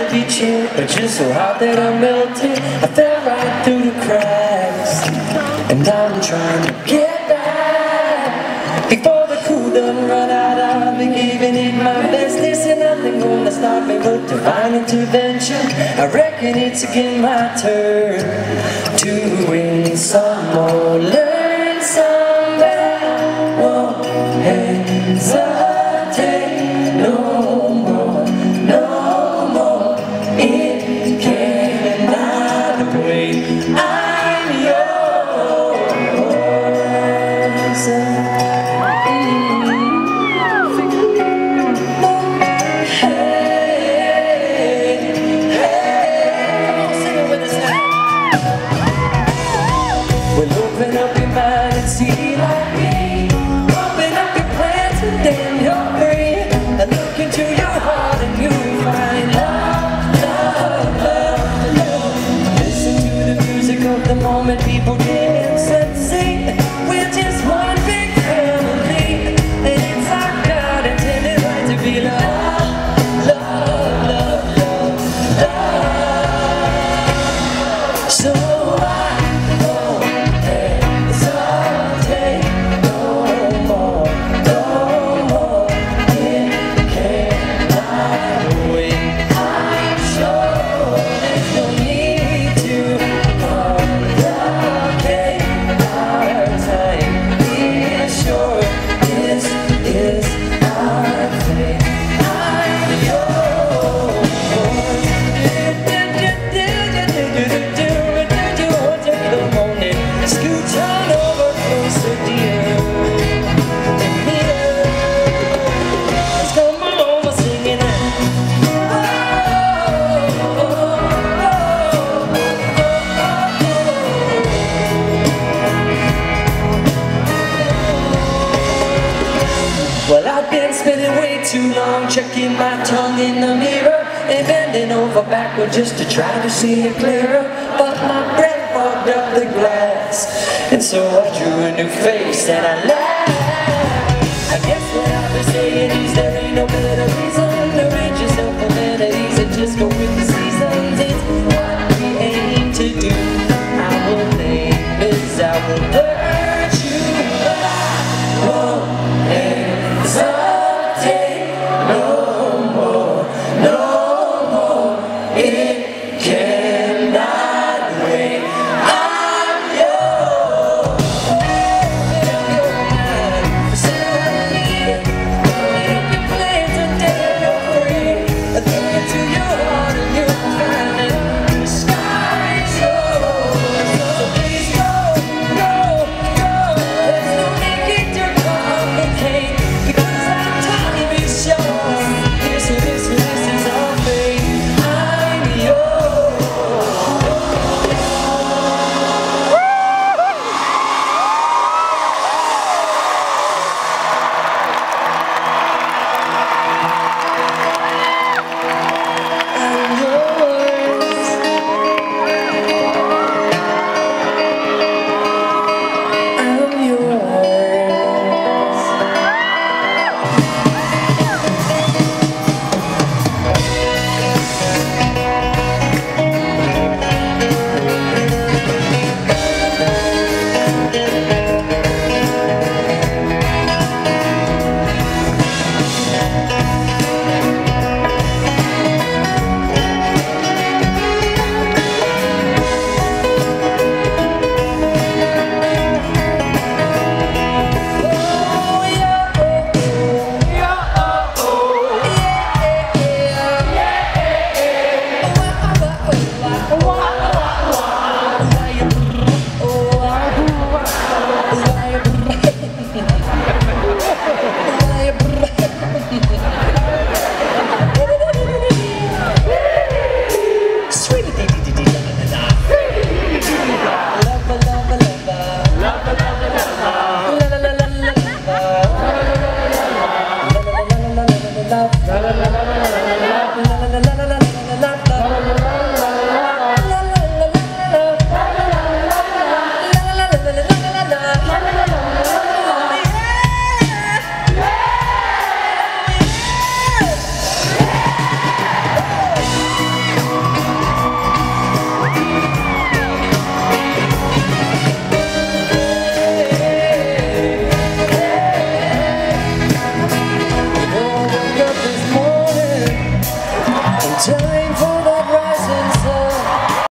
to be true, but you're so hot that I melted. I fell right through the cracks, and I'm trying to get back before the cool done run out. I've been giving it my best. This ain't nothing gonna stop me but divine intervention. I reckon it's again my turn to win some more. and I'll be. too long checking my tongue in the mirror and bending over backward just to try to see it clearer. But my breath fogged up the glass, and so I drew a new face and I laughed. I guess what I